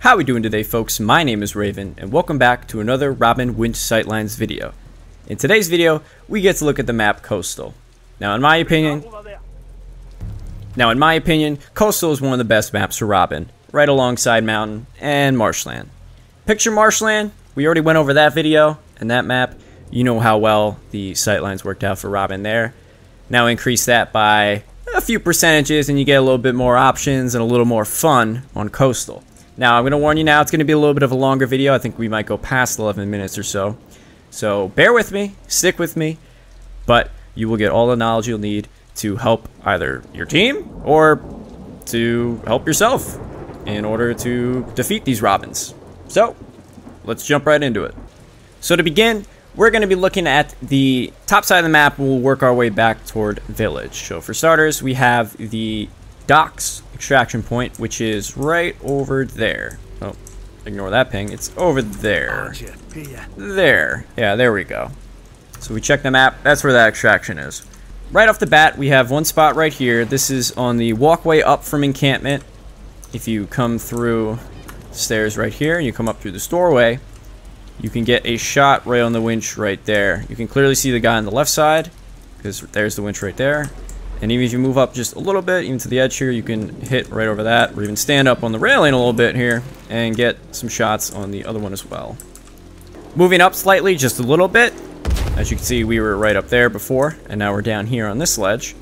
How we doing today folks? My name is Raevan and welcome back to another Robin Winch Sightlines video. In today's video, we get to look at the map Coastal. Now in my opinion, now in my opinion, Coastal is one of the best maps for Robin, right alongside Mountain and Marshland. Picture Marshland, we already went over that video and that map. You know how well the sightlines worked out for Robin there. Now increase that by a few percentages and you get a little bit more options and a little more fun on Coastal. Now, I'm going to warn you now, it's going to be a little bit of a longer video. I think we might go past 11 minutes or so. So bear with me, stick with me, but you will get all the knowledge you'll need to help either your team or to help yourself in order to defeat these robins. So, let's jump right into it. So to begin, we're going to be looking at the top side of the map we'll work our way back toward village. So for starters, we have the docks extraction point, which is right over there. Oh, ignore that ping. It's over there. There. Yeah, there we go. So we check the map. That's where that extraction is. Right off the bat, we have one spot right here. This is on the walkway up from encampment. If you come through stairs right here and you come up through this doorway, you can get a shot right on the winch right there. You can clearly see the guy on the left side because there's the winch right there. And even if you move up just a little bit, even to the edge here, you can hit right over that, or even stand up on the railing a little bit here, and get some shots on the other one as well. Moving up slightly, just a little bit, as you can see, we were right up there before, and now we're down here on this ledge.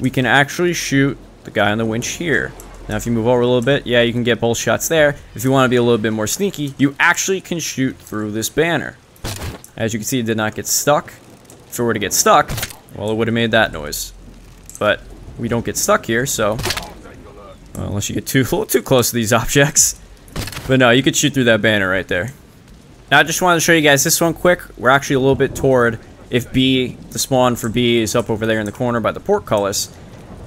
We can actually shoot the guy on the winch here. Now, if you move over a little bit, yeah, you can get both shots there. If you want to be a little bit more sneaky, you actually can shoot through this banner. As you can see, it did not get stuck. If it were to get stuck, well, it would have made that noise. But we don't get stuck here, so... Well, unless you get too, too close to these objects. But no, you could shoot through that banner right there. Now, I just wanted to show you guys this one quick. We're actually a little bit toward if B, the spawn for B is up over there in the corner by the portcullis.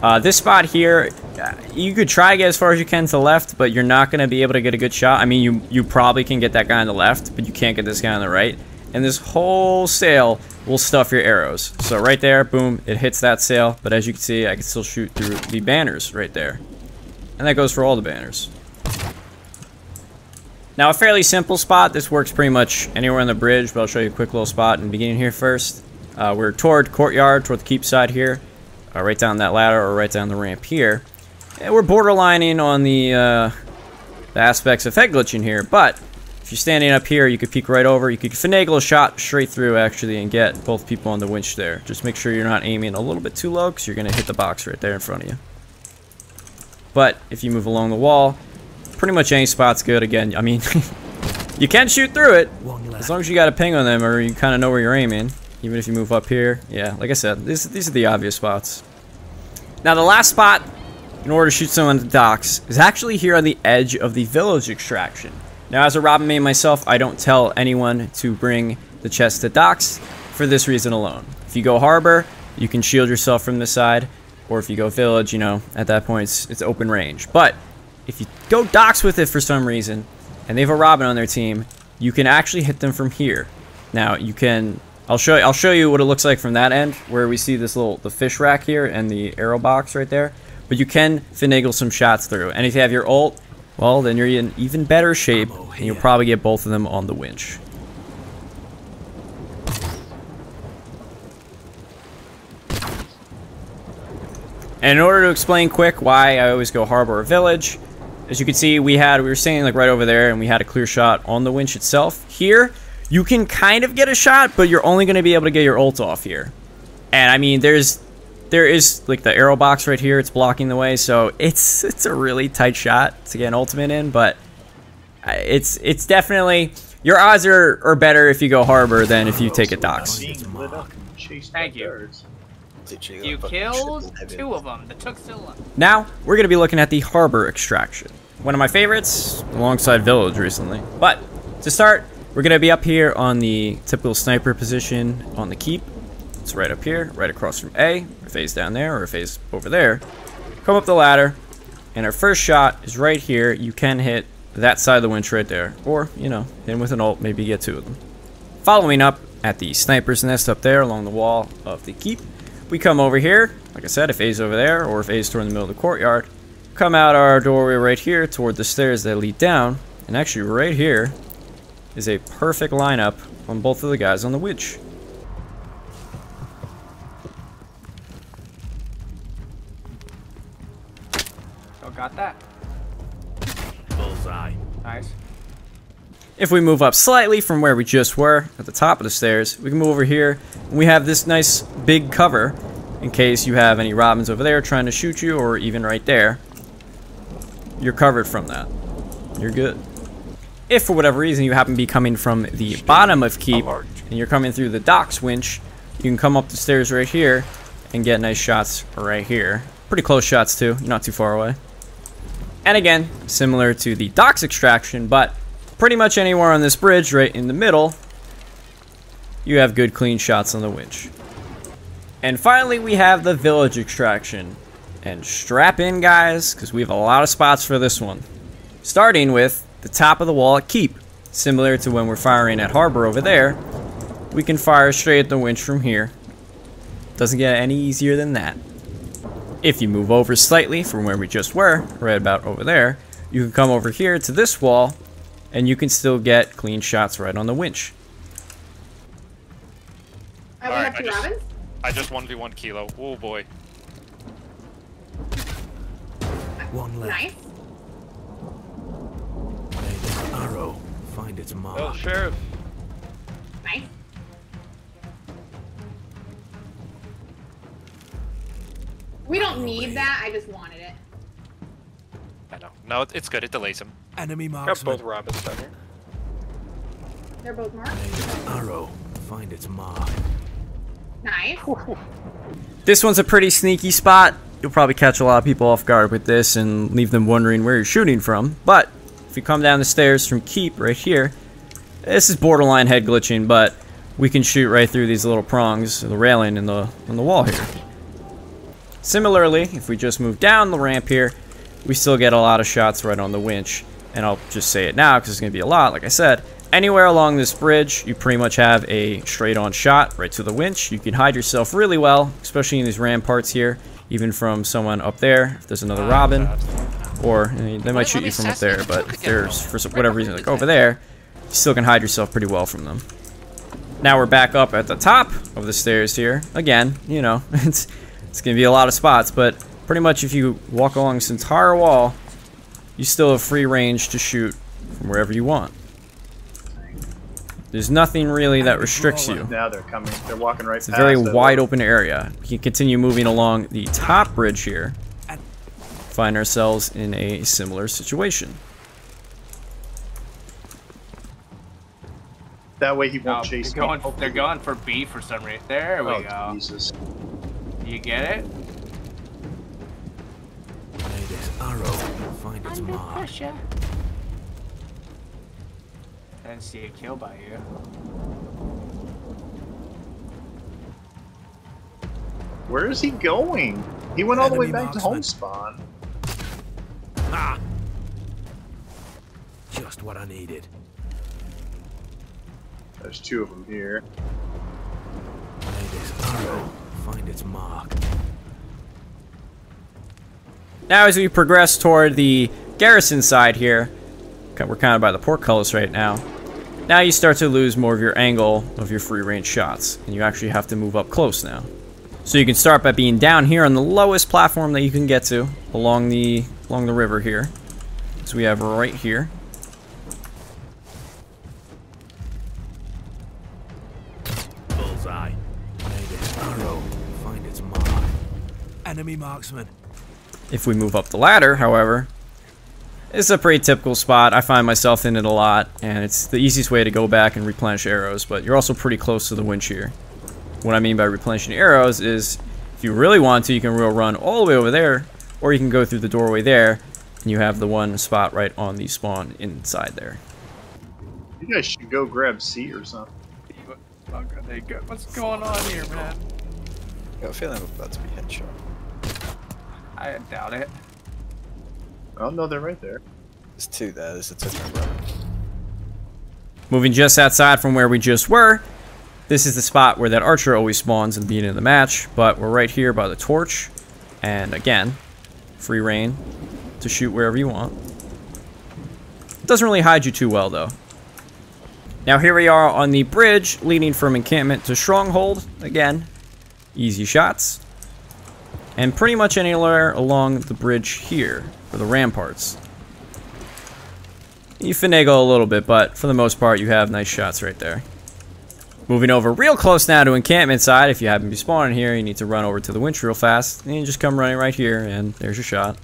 Uh, this spot here, uh, you could try to get as far as you can to the left, but you're not going to be able to get a good shot. I mean, you, you probably can get that guy on the left, but you can't get this guy on the right. And this whole sail will stuff your arrows. So right there, boom, it hits that sail. But as you can see, I can still shoot through the banners right there. And that goes for all the banners. Now a fairly simple spot. This works pretty much anywhere on the bridge, but I'll show you a quick little spot in the beginning here first. Uh, we're toward courtyard, toward the keep side here. Uh, right down that ladder or right down the ramp here. And we're borderlining on the, uh, the aspects of head glitching here, but if you're standing up here, you could peek right over. You could finagle a shot straight through, actually, and get both people on the winch there. Just make sure you're not aiming a little bit too low, because you're going to hit the box right there in front of you. But if you move along the wall, pretty much any spot's good. Again, I mean, you can shoot through it, as long as you got a ping on them, or you kind of know where you're aiming. Even if you move up here. Yeah, like I said, this, these are the obvious spots. Now, the last spot, in order to shoot someone at the docks, is actually here on the edge of the village extraction. Now, as a Robin main myself, I don't tell anyone to bring the chest to docks for this reason alone. If you go harbor, you can shield yourself from this side, or if you go village, you know, at that point it's, it's open range. But if you go docks with it for some reason, and they have a Robin on their team, you can actually hit them from here. Now, you can I'll show you, I'll show you what it looks like from that end, where we see this little the fish rack here and the arrow box right there. But you can finagle some shots through. And if you have your ult, well, then you're in even better shape, and you'll probably get both of them on the winch. And in order to explain quick why I always go harbor or village, as you can see, we had we were standing like right over there, and we had a clear shot on the winch itself. Here, you can kind of get a shot, but you're only going to be able to get your ult off here. And I mean, there's there is like the arrow box right here. It's blocking the way, so it's it's a really tight shot to get an ultimate in. But it's it's definitely your odds are, are better if you go harbor than if you take a docks. Thank you. You killed two of them. The took still Now we're gonna be looking at the harbor extraction. One of my favorites, alongside village recently. But to start, we're gonna be up here on the typical sniper position on the keep. It's right up here, right across from A, or phase down there, or a phase over there. Come up the ladder, and our first shot is right here. You can hit that side of the winch right there. Or, you know, hit with an ult, maybe get two of them. Following up at the sniper's nest up there along the wall of the keep, we come over here. Like I said, if A's over there, or if A's toward the middle of the courtyard, come out our doorway right here toward the stairs that lead down, And actually, right here is a perfect lineup on both of the guys on the winch. Bullseye. Nice. If we move up slightly from where we just were, at the top of the stairs, we can move over here, and we have this nice big cover in case you have any robins over there trying to shoot you, or even right there. You're covered from that. You're good. If for whatever reason you happen to be coming from the bottom of Keep, and you're coming through the docks winch, you can come up the stairs right here and get nice shots right here. Pretty close shots too, not too far away. And again, similar to the docks extraction, but pretty much anywhere on this bridge, right in the middle, you have good clean shots on the winch. And finally, we have the village extraction. And strap in, guys, because we have a lot of spots for this one. Starting with the top of the wall at Keep. Similar to when we're firing at Harbor over there, we can fire straight at the winch from here. Doesn't get any easier than that. If you move over slightly from where we just were, right about over there, you can come over here to this wall and you can still get clean shots right on the winch. I right, have two I just, robins. I just 1v1 kilo. Oh boy. One left. Nice. arrow. Find its mark. Oh, sheriff. We don't need that. I just wanted it. I know. No, it's good. It delays him. Enemy marks. Got both robins down here. They're both marked. Arrow. Find its mark. Nice. This one's a pretty sneaky spot. You'll probably catch a lot of people off guard with this and leave them wondering where you're shooting from. But if you come down the stairs from Keep right here, this is borderline head glitching, but we can shoot right through these little prongs, the railing and the on the wall here. Similarly, if we just move down the ramp here, we still get a lot of shots right on the winch. And I'll just say it now because it's going to be a lot, like I said. Anywhere along this bridge, you pretty much have a straight-on shot right to the winch. You can hide yourself really well, especially in these ramparts here, even from someone up there. If there's another Robin, or I mean, they might shoot you from up there, but if there's, for whatever reason, like over there, you still can hide yourself pretty well from them. Now we're back up at the top of the stairs here. Again, you know, it's, it's going to be a lot of spots, but pretty much if you walk along this entire wall, you still have free range to shoot from wherever you want. There's nothing really that restricts you. Now they're coming. They're walking right It's a very wide open area. We can continue moving along the top bridge here. Find ourselves in a similar situation. That way he won't chase they're going, They're going for B for some reason. There we oh, go. Jesus. You get it? arrow. Find its Under mark. pressure. I didn't see a kill by you. Where is he going? He went all the way back marksman. to home spawn. Ah! Just what I needed. There's two of them here. arrow. Find its mark. Now as we progress toward the garrison side here, we're kind of by the portcullis right now, now you start to lose more of your angle of your free range shots, and you actually have to move up close now. So you can start by being down here on the lowest platform that you can get to along the along the river here. So we have right here. Enemy marksman. If we move up the ladder, however, it's a pretty typical spot. I find myself in it a lot, and it's the easiest way to go back and replenish arrows, but you're also pretty close to the winch here. What I mean by replenishing arrows is, if you really want to, you can real run all the way over there, or you can go through the doorway there, and you have the one spot right on the spawn inside there. You guys should go grab C or something. What's going on here, man? I got a feeling I'm about to be headshot. I doubt it. Oh no, they're right there. There's two there. There's a different road. Moving just outside from where we just were, this is the spot where that archer always spawns in the beginning of the match, but we're right here by the torch, and again, free reign to shoot wherever you want. It doesn't really hide you too well, though. Now here we are on the bridge leading from encampment to stronghold. Again, easy shots. And pretty much anywhere along the bridge here, for the ramparts. You finagle a little bit, but for the most part, you have nice shots right there. Moving over real close now to encampment side. If you happen to be spawning here, you need to run over to the winch real fast. And you just come running right here, and there's your shot.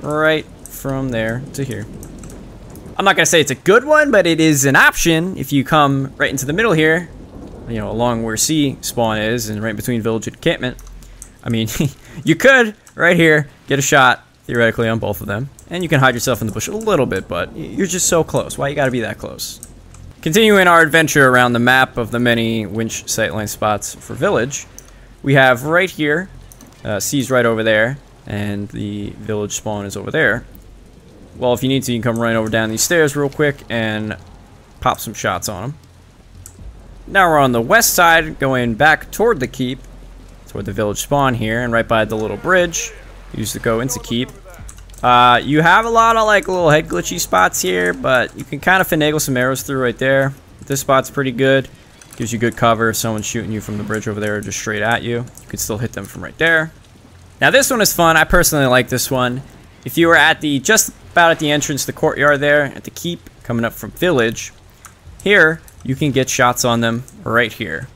Right from there to here. I'm not going to say it's a good one, but it is an option if you come right into the middle here. You know, along where C spawn is, and right between village and encampment. I mean, you could, right here, get a shot, theoretically, on both of them. And you can hide yourself in the bush a little bit, but you're just so close. Why you gotta be that close? Continuing our adventure around the map of the many winch sightline spots for village, we have right here, uh, C's right over there, and the village spawn is over there. Well, if you need to, you can come right over down these stairs real quick and pop some shots on them. Now we're on the west side, going back toward the keep, toward the village spawn here, and right by the little bridge, used to go into keep. Uh, you have a lot of like little head glitchy spots here, but you can kind of finagle some arrows through right there. This spot's pretty good. Gives you good cover if someone's shooting you from the bridge over there or just straight at you. You can still hit them from right there. Now this one is fun. I personally like this one. If you were at the just about at the entrance to the courtyard there at the keep coming up from village, here you can get shots on them right here.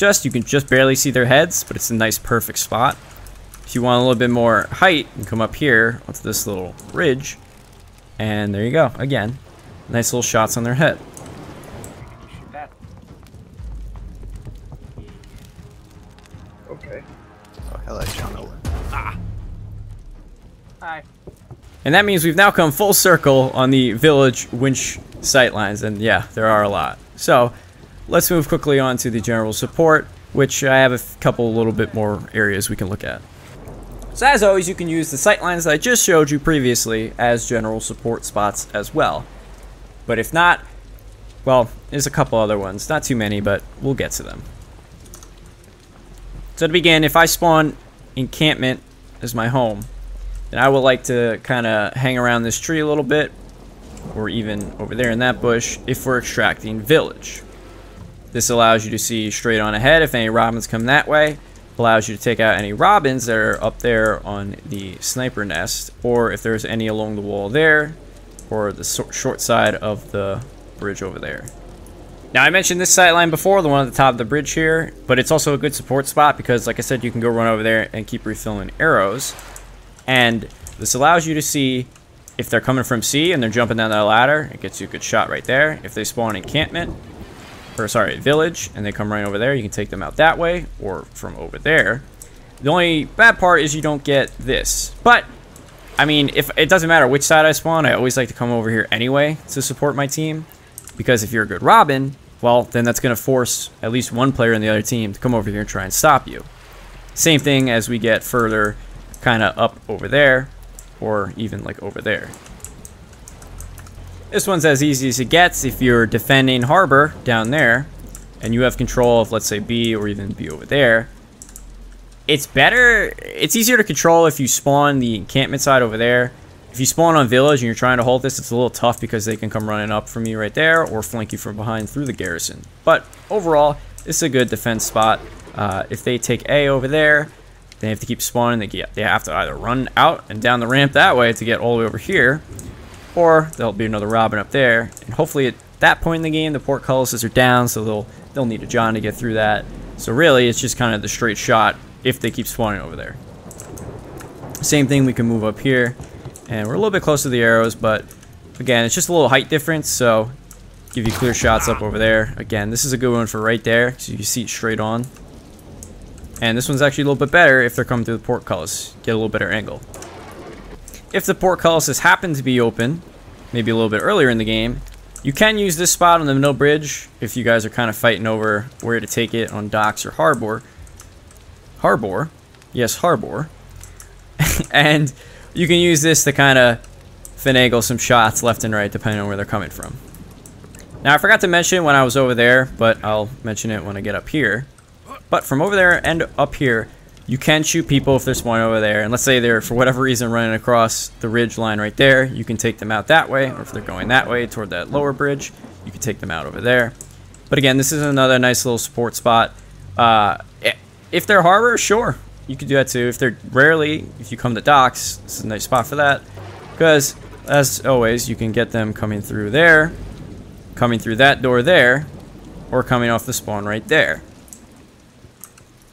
Just you can just barely see their heads, but it's a nice perfect spot. If you want a little bit more height, you can come up here onto this little ridge. And there you go. Again, nice little shots on their head. Okay. Oh, hello, John Owen. Ah. Hi. And that means we've now come full circle on the village winch sightlines. And yeah, there are a lot. So let's move quickly on to the general support, which I have a couple little bit more areas we can look at. So as always, you can use the sightlines that I just showed you previously as general support spots as well. But if not, well, there's a couple other ones. Not too many, but we'll get to them. So to begin, if I spawn encampment as my home, then I would like to kind of hang around this tree a little bit, or even over there in that bush, if we're extracting village. This allows you to see straight on ahead if any robins come that way, allows you to take out any robins that are up there on the sniper nest, or if there's any along the wall there, or the short side of the bridge over there. Now I mentioned this sight line before, the one at the top of the bridge here, but it's also a good support spot because like I said, you can go run over there and keep refilling arrows. And this allows you to see if they're coming from C and they're jumping down that ladder, it gets you a good shot right there. If they spawn encampment, or sorry, village, and they come right over there, you can take them out that way, or from over there. The only bad part is you don't get this. But, I mean, if it doesn't matter which side I spawn, I always like to come over here anyway to support my team. Because if you're a good Robin, well, then that's going to force at least one player in the other team to come over here and try and stop you. Same thing as we get further kind of up over there, or even like over there. This one's as easy as it gets if you're defending harbor down there and you have control of let's say B or even B over there. It's better, it's easier to control if you spawn the encampment side over there. If you spawn on village and you're trying to hold this, it's a little tough because they can come running up from you right there or flank you from behind through the garrison. But overall, this is a good defense spot. Uh, if they take A over there, they have to keep spawning. They, get, they have to either run out and down the ramp that way to get all the way over here, or there'll be another Robin up there. And hopefully at that point in the game, the portcullises are down, so they'll they'll need a John to get through that. So really, it's just kind of the straight shot if they keep spawning over there. Same thing, we can move up here, and we're a little bit close to the arrows, but again, it's just a little height difference, so give you clear shots up over there. Again, this is a good one for right there, so you can see it straight on. And this one's actually a little bit better if they're coming through the portcullis. Get a little better angle. If the portcullises happen to be open, maybe a little bit earlier in the game, you can use this spot on the middle bridge if you guys are kind of fighting over where to take it on docks or harbor. Harbor. Yes, harbor. and you can use this to kind of finagle some shots left and right depending on where they're coming from. Now I forgot to mention when I was over there, but I'll mention it when I get up here. But from over there and up here, you can shoot people if there's one over there. And let's say they're, for whatever reason, running across the ridge line right there. You can take them out that way. Or if they're going that way toward that lower bridge, you can take them out over there. But again, this is another nice little support spot. Uh, if they're harbor, sure. You could do that too. If they're rarely, if you come to docks, this is a nice spot for that. Because, as always, you can get them coming through there, coming through that door there, or coming off the spawn right there.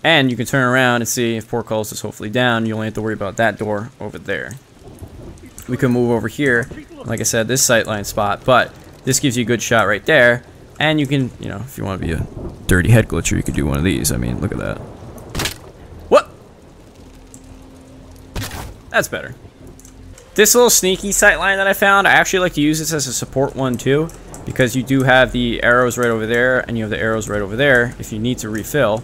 And you can turn around and see if portcullis is hopefully down. You only have to worry about that door over there. We can move over here. Like I said, this sightline spot. But this gives you a good shot right there. And you can, you know, if you want to be a dirty head glitcher, you could do one of these. I mean, look at that. What? That's better. This little sneaky sightline that I found, I actually like to use this as a support one too. Because you do have the arrows right over there, and you have the arrows right over there if you need to refill.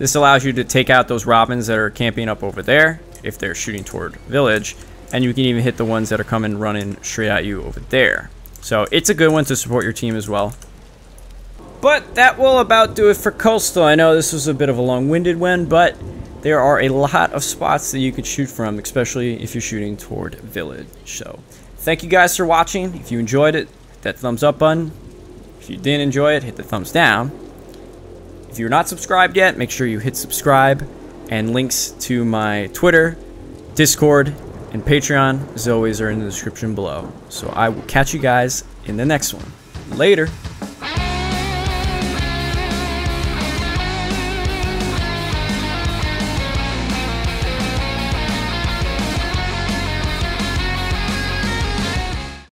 This allows you to take out those robins that are camping up over there if they're shooting toward village. And you can even hit the ones that are coming running straight at you over there. So it's a good one to support your team as well. But that will about do it for Coastal. I know this was a bit of a long-winded one, but there are a lot of spots that you could shoot from, especially if you're shooting toward Village. So thank you guys for watching. If you enjoyed it, hit that thumbs up button. If you didn't enjoy it, hit the thumbs down. If you're not subscribed yet, make sure you hit subscribe. And links to my Twitter, Discord, and Patreon, as always, are in the description below. So I will catch you guys in the next one. Later.